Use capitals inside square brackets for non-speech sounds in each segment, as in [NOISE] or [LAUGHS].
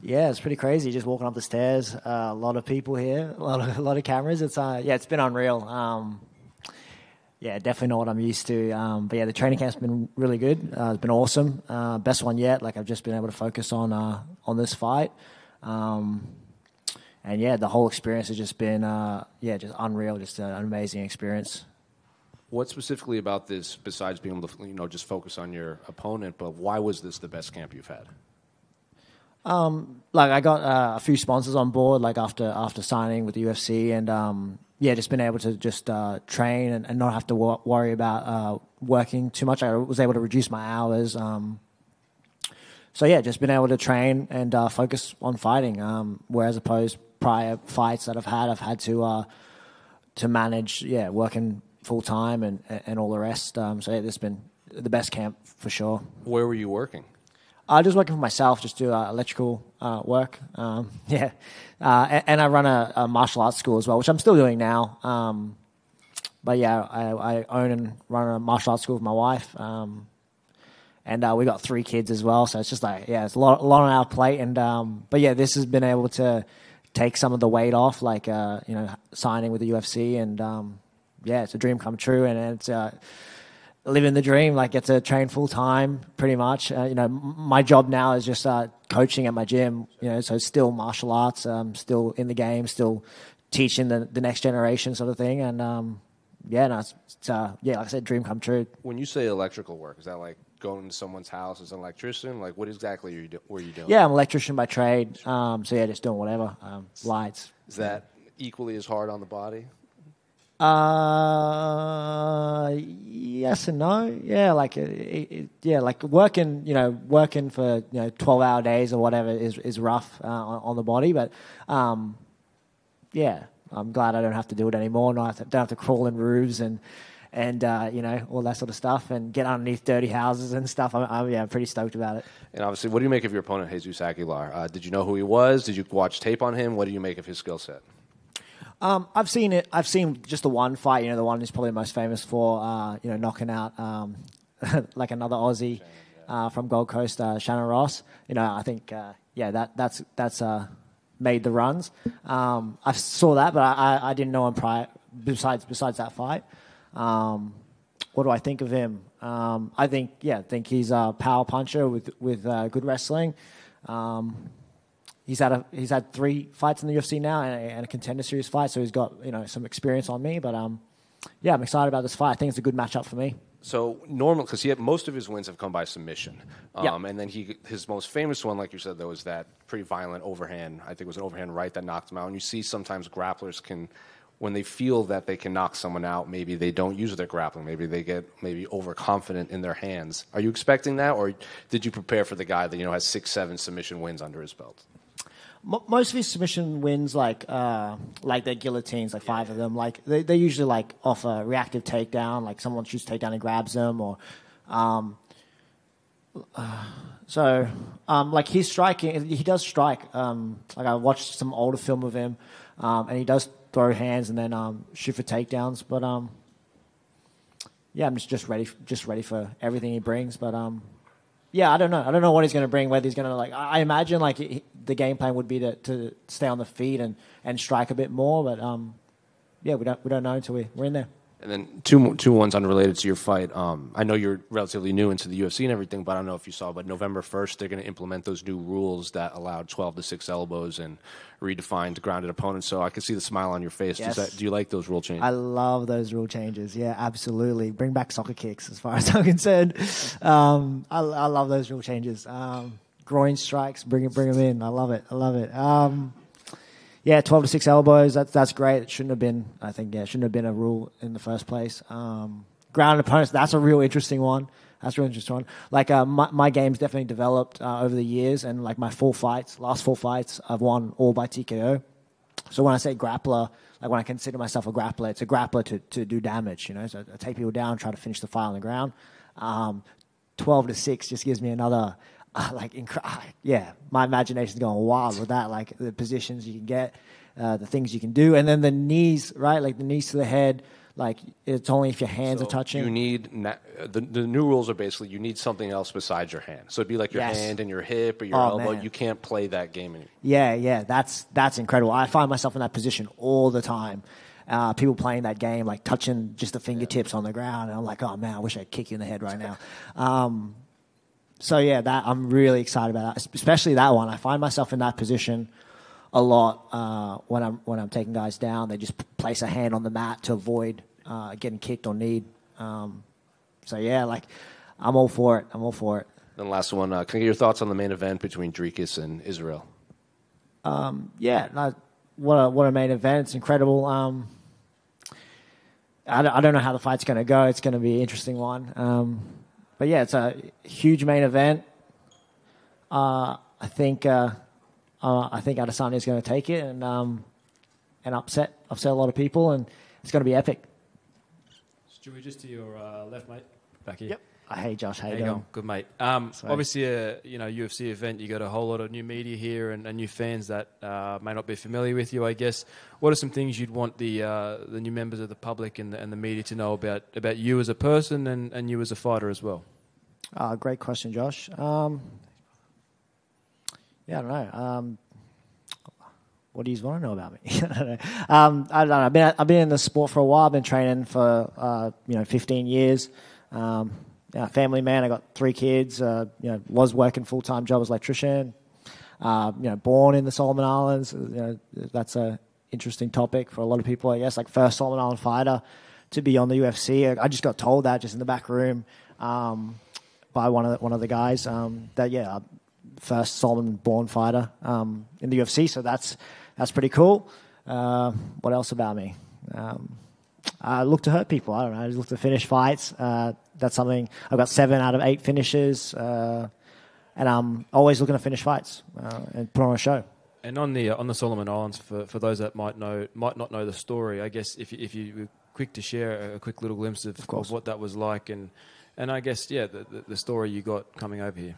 Yeah, it's pretty crazy. Just walking up the stairs, uh, a lot of people here, [LAUGHS] a lot of a lot of cameras. It's uh, yeah, it's been unreal. Um, yeah, definitely not what I'm used to. Um, but yeah, the training camp's been really good. Uh, it's been awesome. Uh, best one yet. Like I've just been able to focus on uh, on this fight. Um, and yeah, the whole experience has just been uh, yeah, just unreal. Just an amazing experience. What specifically about this, besides being able to you know just focus on your opponent, but why was this the best camp you've had? Um, like I got uh, a few sponsors on board, like after after signing with the UFC, and um, yeah, just been able to just uh, train and, and, not have to wor- worry about uh, working too much. I was able to reduce my hours. Um, so yeah, just been able to train and uh, focus on fighting. Um, whereas opposed prior fights that I've had, I've had to uh, to manage, yeah, working full time and and all the rest. Um, so yeah, this has been the best camp for sure. Where were you working? I just working for myself, just do uh, electrical uh, work. Um, [LAUGHS] yeah, uh, and, and, I run a, a, martial arts school as well, which I'm still doing now. Um, but yeah, I, I, own and run a martial arts school with my wife, um, and uh, we got three kids as well. So it's just like yeah, it's a lot, a lot on our plate. And um, but yeah, this has been able to take some of the weight off, like uh, you know, signing with the UFC, and um, yeah, it's a dream come true, and it's living the dream, like get to train full time, pretty much. Uh, you know, my job now is just uh, coaching at my gym. You know, so still martial arts, um, still in the game, still teaching the, the next generation, sort of thing. And um, yeah, no, it's, it's uh, yeah, like I said, dream come true. When you say electrical work, is that like going to someone's house as an electrician? Like, what exactly are you do- were you doing? Yeah, I'm an electrician by trade. Um, so yeah, just doing whatever, um, lights. Is that equally as hard on the body? Uh, yes and no. Yeah, like it, it, yeah, like working. You know, working for you know twelve hour days or whatever is is rough uh, on, on, the body. But um, yeah, I'm glad I don't have to do it anymore. No, I don't have to crawl in roofs and and uh, you know all that sort of stuff and get underneath dirty houses and stuff. I'm, I'm yeah, pretty stoked about it. And obviously, what do you make of your opponent, Jesus Aguilar? Uh, did you know who he was? Did you watch tape on him? What do you make of his skill set? Um, I've seen it. I've seen just the one fight. You know, the one he's probably most famous for. Uh, you know, knocking out um, [LAUGHS] like another Aussie uh, from Gold Coast, uh, Shannon Ross. You know, I think uh, yeah, that that's that's uh, made the runs. Um, I saw that, but I, I didn't know him prior. Besides besides that fight, um, what do I think of him? Um, I think yeah, I think he's a power puncher with with uh, good wrestling. Um, he's had a he's had three fights in the UFC now and a, and a, contender series fight, so he's got you know some experience on me. But um, yeah, I'm excited about this fight. I think it's a good matchup for me. So normal because he had, most of his wins have come by submission, um, yeah. and then he his most famous one, like you said, though, was that pretty violent overhand. I think it was an overhand right that knocked him out. And you see sometimes grapplers can. When they feel that they can knock someone out, maybe they don't use their grappling. Maybe they get maybe overconfident in their hands. Are you expecting that, or did you prepare for the guy that you know has six, seven submission wins under his belt? Most of his submission wins, like uh, like the guillotines, like five of them, like they they usually like off a reactive takedown, like someone shoots takedown and grabs them, or um, uh, so um, like he's striking. He does strike. Um, like I watched some older film of him, um, and he does throw hands and then um, shoot for takedowns. But um, yeah, I'm just just ready just ready for everything he brings. But um, yeah, I don't know. I don't know what he's going to bring. Whether he's going to like, I imagine like he, the game plan would be to, to stay on the feet and, and strike a bit more. But um, yeah, we don't we don't know until we, we're in there. And then two two ones unrelated to your fight. Um, I know you're relatively new into the UFC and everything, but I don't know if you saw. But November first, they're going to implement those new rules that allowed twelve to six elbows and redefined grounded opponents. So I can see the smile on your face. Yes. That, do you like those rule changes? I love those rule changes. Yeah, absolutely. Bring back soccer kicks, as far [LAUGHS] as I'm concerned. Um, I, I, love those rule changes. Um, groin strikes, bring it, bring them in. I love it. I love it. Yeah, twelve to six elbows. That's that's great. It shouldn't have been. I think yeah, shouldn't have been a rule in the first place. Um, grounded opponents. That's a real interesting one. That's a real interesting one. Like uh, my my game's definitely developed uh, over the years, and like my full fights, last four fights, I've won all by TKO. So when I say grappler, like when I consider myself a grappler, it's a grappler to, to do damage. You know, so I take people down, try to finish the fight on the ground. Um, Twelve to six just gives me another [LAUGHS] uh, like inc- uh, yeah, my imagination's going wild with that. Like the positions you can get, uh, the things you can do, and then the knees, right? Like the knees to the head, Like it's only if your hands So are touching. You need na- the the new rules are basically you need something else besides your hand. So it'd be like your Yes. hand and your hip or your Oh, elbow. man. You can't play that game anymore. Yeah, yeah, that's that's incredible. I find myself in that position all the time. Uh, people playing that game, like touching just the fingertips on the ground, and I'm like, oh man, I wish I'd kick you in the head right now. Um, so yeah, that I'm really excited about that, especially that one. I find myself in that position a lot uh, when I'm when I'm taking guys down. They just place a hand on the mat to avoid uh, getting kicked or kneed. Um, so yeah, like I'm all for it. I'm all for it. Then last one, uh, can I get your thoughts on the main event between Dricus and Israel? yeah, no, what a, what a main event! It's incredible. Um, I, don't, I don't know how the fight's going to go. It's going to be an interesting one. Um, but yeah, it's a huge main event. Uh, I think uh, uh, I think Adesanya is going to take it and um, and upset upset a lot of people, and it's going to be epic. Stewie, just to your uh, left, mate. Back here. Hey Josh, how There you you doing? go. Good, mate. Um, obviously, a you know UFC event. You got a whole lot of new media here and, and new fans that uh, may not be familiar with you. I guess. What are some things you'd want the uh, the new members of the public and the, and the media to know about about you as a person and, and you as a fighter as well? Uh, great question, Josh. Um, yeah, I don't know. Um, what do you want to know about me? [LAUGHS] I don't know. Um, I don't know. I've been I've been in the sport for a while. I've been training for uh, you know 15 years. Um, yeah, family man. I got three kids. Uh, you know, was working full time job as electrician. Uh, you know, born in the Solomon Islands. You know, that's a interesting topic for a lot of people. I guess like first Solomon Island fighter to be on the UFC. I just got told that just in the back room um, by one of the, one of the guys um, that yeah, first Solomon born fighter um, in the UFC. So that's that's pretty cool. Uh, what else about me? I look to hurt people. I don't know. I just look to finish fights. Uh, that's something. I've got seven out of eight finishes, uh, and I'm always looking to finish fights uh, and put on a show. And on the uh, on the Solomon Islands, for, for those that might know might not know the story, I guess if you, if you were quick to share a, a quick little glimpse of, course. of what that was like, and and I guess yeah, the, the, the story you got coming over here.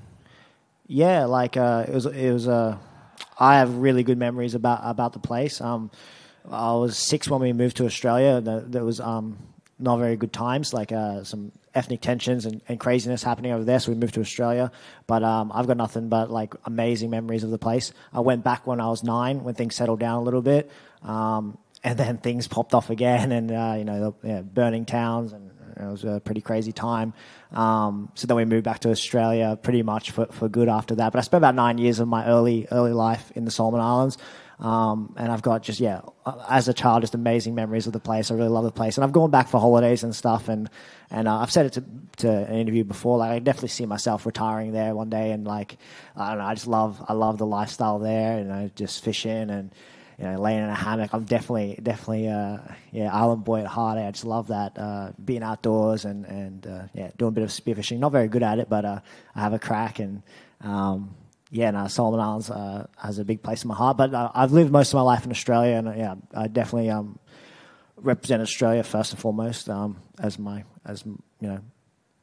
Yeah, like uh, it was. It was. Uh, I have really good memories about about the place. Um, I was six when we moved to Australia. There, was um, not very good times, like uh, some ethnic tensions and, and craziness happening over there. So we moved to Australia. But um, I've got nothing but like amazing memories of the place. I went back when I was nine, when things settled down a little bit, um, and then [LAUGHS] things popped off again, and uh, you know, yeah, burning towns and it was a pretty crazy time. Um, so then we moved back to Australia pretty much for, for good after that. But I spent about nine years of my early early life in the Solomon Islands. Um, and I've got just, yeah, as a child, just amazing memories of the place. I really love the place. And I've gone back for holidays and stuff. And, and uh, I've said it to, to an interview before. Like, I definitely see myself retiring there one day. And, like, I don't know, I just love, I love the lifestyle there. You know, just fishing and, you know, laying in a hammock. I'm definitely, definitely, uh, yeah, island boy at heart. I just love that, uh, being outdoors and, and, uh, yeah, doing a bit of spearfishing. Not very good at it, but, uh, I have a crack and, um, yeah, no, Solomon Islands uh, has a big place in my heart. But uh, I've lived most of my life in Australia, and uh, yeah, I definitely um, represent Australia first and foremost um, as my as you know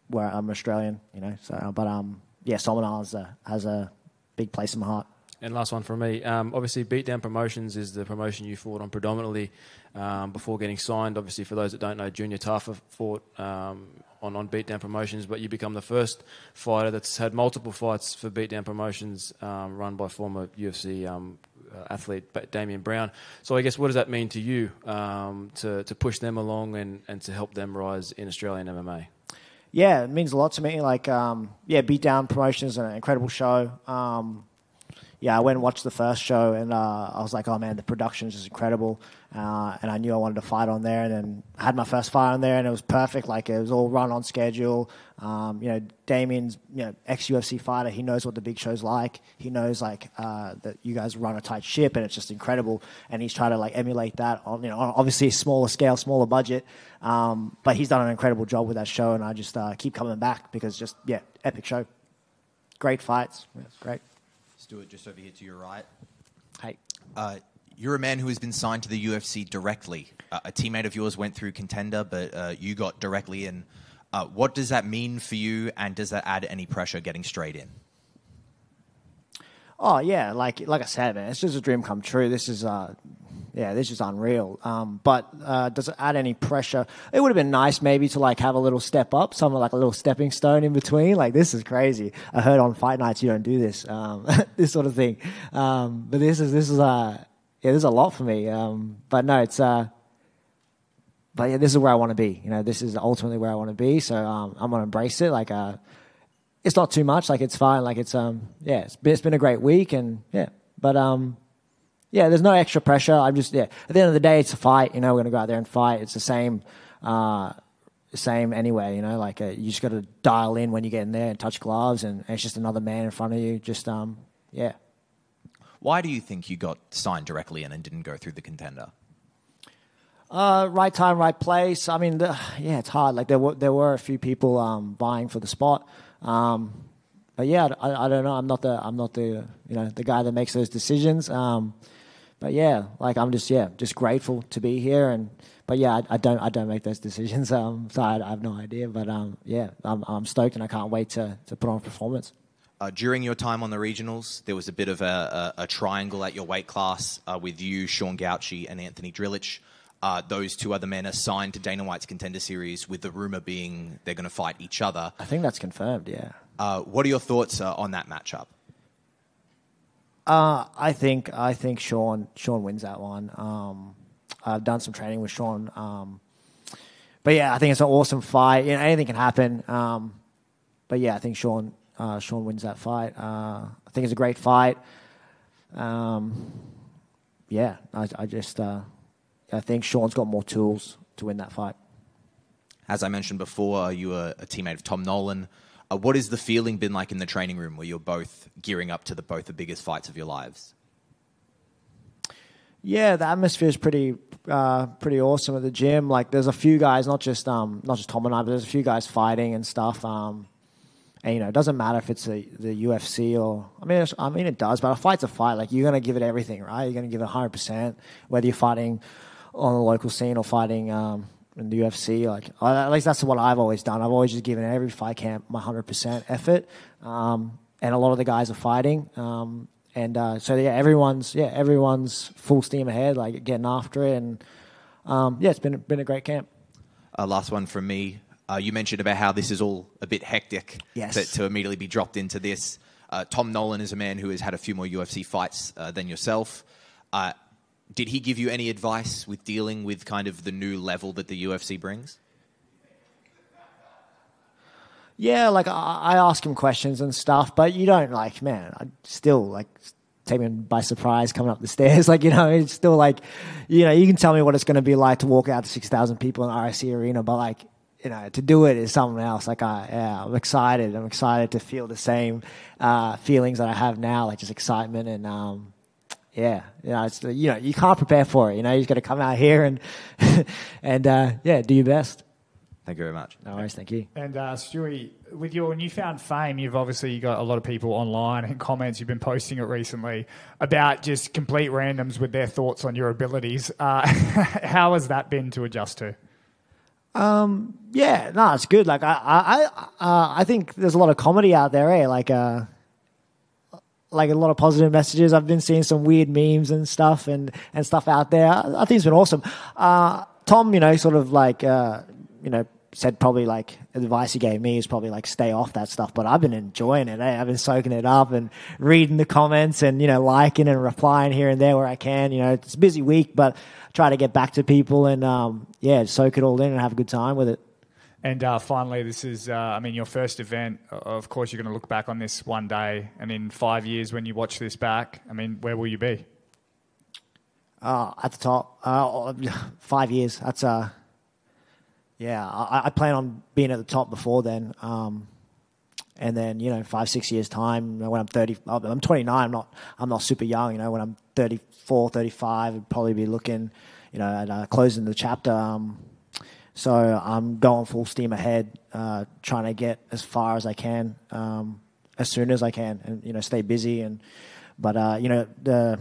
where I'm Australian, you know. So, but um, yeah, Solomon Islands uh, has a big place in my heart. And last one from me. Um, obviously, Beatdown Promotions is the promotion you fought on predominantly um, before getting signed. Obviously, for those that don't know, Junior Tafa fought um, on, on Beatdown Promotions, but you become the first fighter that's had multiple fights for Beatdown Promotions um, run by former UFC um, uh, athlete Damien Brown. So, I guess, what does that mean to you um, to, to push them along and, and to help them rise in Australian MMA? Yeah, it means a lot to me. Like, um, yeah, Beatdown Promotions an incredible show. Yeah, I went and watched the first show, and uh, I was like, oh man, the production is just incredible. Uh, and I knew I wanted to fight on there, and then I had my first fight on there, and it was perfect. Like it was all run on schedule. Um, you know, Damien's you know ex UFC fighter. He knows what the big show's like. He knows like uh, that you guys run a tight ship, and it's just incredible. And he's trying to like emulate that on you know on obviously a smaller scale, smaller budget. Um, but he's done an incredible job with that show, and I just uh, keep coming back because just yeah, epic show. Great fights. Yeah, great. Stewart, just over here to your right. Hey. Uh, you're a man who has been signed to the UFC directly. Uh, a teammate of yours went through contender, but uh, you got directly in. Uh, what does that mean for you, and does that add any pressure getting straight in? Oh yeah, like like I said, man, it's just a dream come true. This is uh, yeah, this is unreal. Um, but uh, does it add any pressure? It would have been nice maybe to like have a little step up, something like a little stepping stone in between. Like this is crazy. I heard on fight nights you don't do this, um, [LAUGHS] this sort of thing. Um, but this is this is uh, yeah, this is a lot for me. Um, but no, it's uh, but yeah, this is where I want to be. You know, this is ultimately where I want to be. So um, I'm gonna embrace it. Like uh, it's not too much. Like it's fine. Like it's um, yeah, it's been, it's been a great week, and yeah, but um yeah, there's no extra pressure. I'm just yeah. At the end of the day, it's a fight. You know, we're gonna go out there and fight. It's the same, uh, same anyway. You know, like uh, you just got to dial in when you get in there and touch gloves, and, and it's just another man in front of you. Just um, yeah. Why do you think you got signed directly in and didn't go through the contender? Uh, right time, right place. I mean, the, yeah, it's hard. Like there were there were a few people um, vying for the spot. Um, but yeah, I, I, don't know. I'm not the I'm not the you know the guy that makes those decisions. Um, but yeah, like I'm just yeah, just grateful to be here. And but yeah, I, I don't I don't make those [LAUGHS] decisions. Um, so I, I have no idea. But um, yeah, I'm, I'm stoked and I can't wait to to put on a performance. Uh, during your time on the regionals, there was a bit of a, a, a triangle at your weight class uh, with you, Sean Gauci, and Anthony Drilich. Uh, those two other men are signed to Dana White's contender series, with the rumor being they're going to fight each other. I think that's confirmed. Yeah. Uh, what are your thoughts uh, on that matchup? Uh, I think I think Sean Sean wins that one. Um, I've done some training with Sean, um, but yeah, I think it's an awesome fight. You know, anything can happen. Um, but yeah, I think Sean uh, Sean wins that fight. Uh, I think it's a great fight. Um, yeah, I, I just uh, I think Sean's got more tools to win that fight. As I mentioned before, you were a teammate of Tom Nolan. Uh, what has the feeling been like in the training room where you're both gearing up to the both the biggest fights of your lives? Yeah, the atmosphere is pretty uh, pretty awesome at the gym. Like, there's a few guys, not just um, not just Tom and I, but there's a few guys fighting and stuff. Um, and you know, it doesn't matter if it's the the UFC or I mean, I mean it does, but a fight's a fight. Like, you're gonna give it everything, right? You're gonna give it 100 percent, whether you're fighting on the local scene or fighting um, in the UFC. Like at least that's what I've always done. I've always just given every fight camp my hundred percent effort, um, and a lot of the guys are fighting. Um, and uh, so yeah, everyone's yeah everyone's full steam ahead, like getting after it, and um, yeah, it's been been a great camp. Uh, last one from me. Uh, you mentioned about how this is all a bit hectic yes. to, to immediately be dropped into this. Uh, Tom Nolan is a man who has had a few more UFC fights uh, than yourself. Did he give you any advice with dealing with kind of the new level that the UFC brings? Yeah, like I, I ask him questions and stuff, but you don't like, man. I still like take me by surprise coming up the stairs. [LAUGHS] Like you know, it's still like, you know, you can tell me what it's going to be like to walk out to six thousand people in RAC Arena, but like you know, to do it is something else. Like I, yeah, I'm excited. I'm excited to feel the same uh, feelings that I have now, like just excitement and um, yeah, you know, it's, you know, you can't prepare for it. You know, you just got to come out here and [LAUGHS] and uh, yeah, do your best. Thank you very much. No worries, thank you. And uh, Stewie, with your newfound fame, you've obviously got a lot of people online and comments. You've been posting it recently about just complete randoms with their thoughts on your abilities. Uh, [LAUGHS] how has that been to adjust to? Um, yeah, no, it's good. Like I, I, uh, I think there's a lot of comedy out there, eh? Like, uh, like a lot of positive messages. I've been seeing some weird memes and stuff and, and stuff out there. I, think it's been awesome. Uh, Tom, you know, sort of like, uh, you know, said probably like advice he gave me is probably like stay off that stuff. But I've been enjoying it. Eh? I've been soaking it up and reading the comments and, you know, liking and replying here and there where I can. You know, it's a busy week, but try to get back to people and, um, yeah, soak it all in and have a good time with it. And uh, finally, this is, uh, I mean, your first event. Of course, you're going to look back on this one day, and in five years, when you watch this back, I mean, where will you be? Uh, at the top. Uh, [LAUGHS] five years. That's uh, yeah. I, I, plan on being at the top before then. Um, and then you know, five, six years time, when I'm thirty, I'm 29. I'm not, I'm not super young. You know, when I'm 34, 35, I'd probably be looking, you know, at uh, closing the chapter. Um, so I'm going full steam ahead, uh, trying to get as far as I can, um, as soon as I can, and you know, stay busy. And but uh, you know, the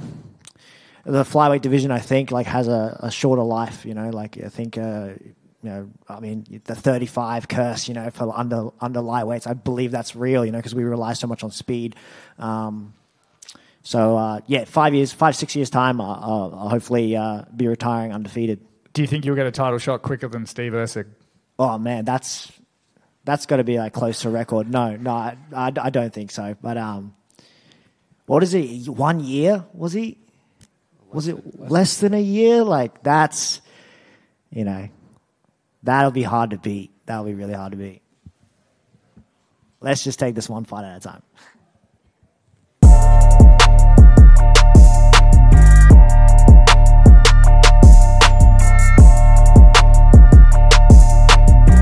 the flyweight division, I think, like has a, a shorter life. You know, like I think. Uh, you know, I mean, the 35 curse, you know, for under under lightweights, I believe that's real, you know, because we rely so much on speed. Um, So uh, yeah, five years, five six years time, I'll, I'll I'll hopefully uh, be retiring undefeated. Do you think you'll get a title shot quicker than Steve Erceg? Oh man, that's that's got to be like close to record. No, no, I, I, I don't think so. But um, what is it? One year was he? Was it less than a year? Like that's, you know, that'll be hard to beat. That'll be really hard to beat. Let's just take this one fight at a time.